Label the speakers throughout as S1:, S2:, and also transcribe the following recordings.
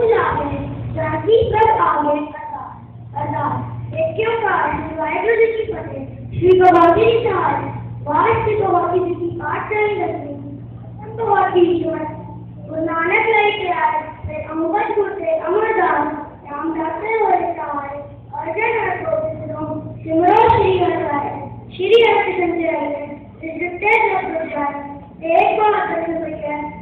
S1: फूल जानकी कब आ अरदास क्यों का वाहेगुरु जी की फतेह श्री भगवती जी सहाय बाहर श्री भगवती जी की पाठ चली लगी हम भगवती ईश्वर गुरु नानक लेके आए फिर अमृत गुरु से अमरदास राम दाते हुए सहाय अर्जन हर सिमरो श्री हरराय श्री हरि संजय जिसते जब प्रचार एक बार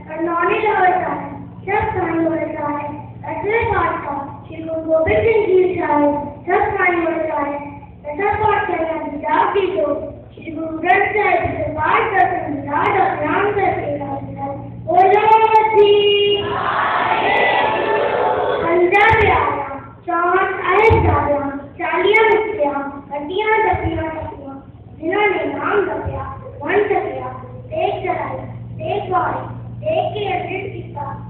S1: करनौनी लौटा है सब कहानी बढ़ता है ऐसे पाठ का श्री गुरु गोविंद सिंह जी साहब सब बढ़ता है ऐसा पाठ करना विचार की तो श्री गुरु ग्रंथ साहिब से पाठ कर विचार और नाम करके जी जिन्होंने नाम दबिया वन दबिया देख चलाई देख वाई देख के अमृत की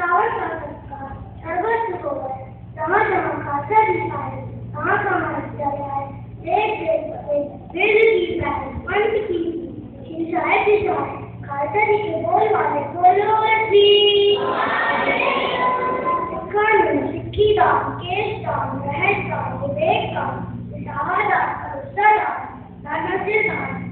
S1: आवे जिस का सर्वत सुख होवे जहाँ जहाँ भी आए कहाँ कहाँ हत्या आए देख देख पते वेद की पहल पंथ की श्री साहिब खालसा जी के बोल वाले बोलो जी सिक्खा में सिक्खी का केस का रहस विवेक का विशाहदा भरोसा का दादाजी का नाम नाम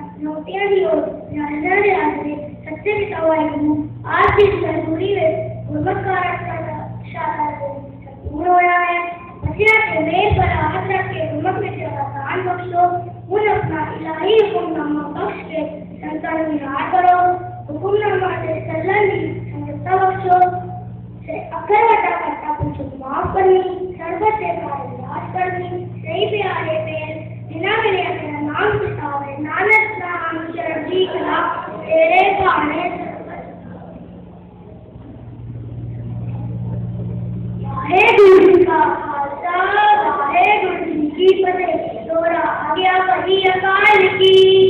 S1: सिक्खा का मन नीवा मत सोची मत पर करा का मेल पर हाथ के गुरमत में तेरा दान बख्शो उन अपना इलाही हुक्मनामा बख्श के संतान निहार करो हुक्मनामा से सल्ला ली संगता बख्शो से अकर वटा खालसा वाहेगुरु की फतेह तो रहा गया कहीं अकाल की